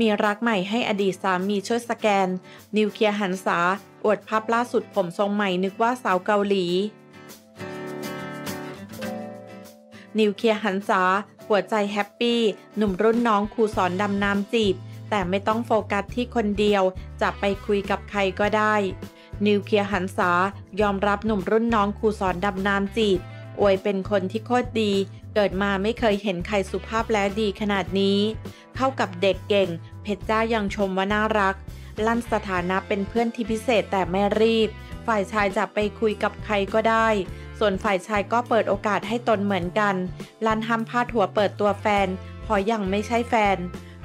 มีรักใหม่ให้อดีตสามีช่วยสแกน นิวเคลียร์หรรษา อวดภาพล่าสุดผมทรงใหม่นึกว่าสาวเกาหลี นิวเคลียร์หรรษา หัวใจ happy หนุ่มรุ่นน้องครูสอนดำน้ำจีบ แต่ไม่ต้องโฟกัสที่คนเดียว จะไปคุยกับใครก็ได้ นิวเคลียร์หรรษายอมรับหนุ่มรุ่นน้องครูสอนดำน้ำจีบ อวยเป็นคนที่โคตรดี เกิดมาไม่เคยเห็นใครสุภาพและดีขนาดนี้ เข้ากับเด็กเก่ง เพชรจ้ายังชมว่าน่ารัก ลั่นสถานะเป็นเพื่อนที่พิเศษแต่ไม่รีบ ฝ่ายชายจะไปคุยกับใครก็ได้ ส่วนฝ่ายชายก็เปิดโอกาสให้ตนเหมือนกัน ลั่นห้ามพาดหัวเปิดตัวแฟน พอยังไม่ใช่แฟน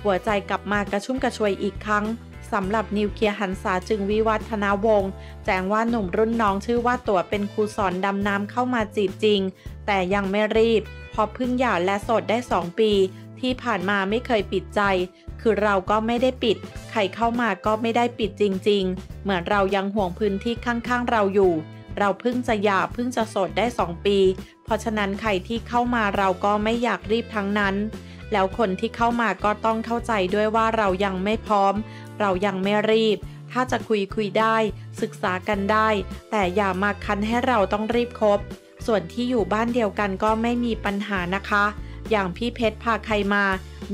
หัวใจกลับมากระชุ่มกระชวยอีกครั้ง สำหรับนิวเคลียร์หันษาจึงวิวัฒนาวงศ์แจ้งว่าหนุ่มรุ่นน้องชื่อว่าตัวเป็นครูสอนดำน้ำเข้ามาจีบจริง แต่ยังไม่รีบเพราะเพิ่งหย่าและโสดได้ 2 ปี ที่ผ่านมาไม่เคยปิดใจ คือเราก็ไม่ได้ปิด ใครเข้ามาก็ไม่ได้ปิดจริง ๆ เหมือนเรายังห่วงพื้นที่ข้างๆเราอยู่ เราเพิ่งจะหย่าเพิ่งจะโสดได้ 2 ปี เพราะฉะนั้นใครที่เข้ามาเราก็ไม่อยากรีบทั้งนั้น แล้วคนที่เข้ามาก็ต้องเข้าใจด้วยว่าเรายังไม่พร้อม เรายังไม่รีบ ถ้าจะคุยคุยได้ ศึกษากันได้ แต่อย่ามาคันให้เราต้องรีบคบ ส่วนที่อยู่บ้านเดียวกันก็ไม่มีปัญหานะคะ อย่างพี่เพชรพาใครมา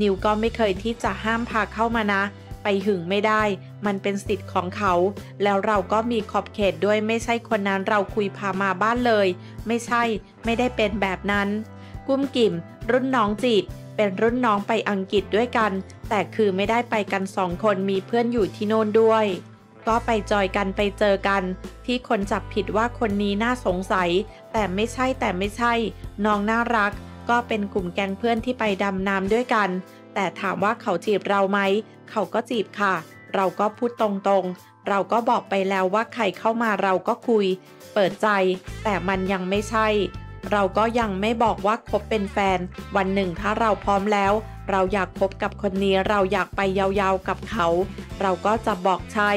นิวก็ไม่เคยที่จะห้ามพาเข้ามานะ ไปหึงไม่ได้ มันเป็นสิทธิ์ของเขา แล้วเราก็มีขอบเขตด้วยไม่ใช่คนนั้นเราคุยพามาบ้านเลย ไม่ใช่ ไม่ได้เป็นแบบนั้น กุ้มกิ่ม รุ่นน้องจีบ เป็นรุ่นน้องไปอังกฤษด้วยกัน แต่คือไม่ได้ไปกันสองคนมีเพื่อนอยู่ที่โน่นด้วย ก็ไปจอยกันไปเจอกัน ที่คนจับผิดว่าคนนี้น่าสงสัย แต่ไม่ใช่แต่ไม่ใช่ น้องน่ารัก ก็เป็นกลุ่มแก๊งเพื่อนที่ไปดำน้ำด้วยกัน แต่ถามว่าเขาจีบเราไหม เขาก็จีบค่ะ เราก็พูดตรงๆ เราก็บอกไปแล้วว่าใครเข้ามาเราก็คุย เปิดใจ แต่มันยังไม่ใช่ เราก็ยังไม่บอกว่าคบเป็นแฟน วันหนึ่งถ้าเราพร้อมแล้ว เราอยากคบกับคนนี้เราอยากไปยาวๆกับเขา เราก็จะบอกใช่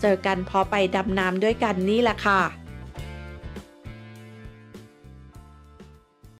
เจอกันพอไปดำน้ำด้วยกันนี่แหละค่ะ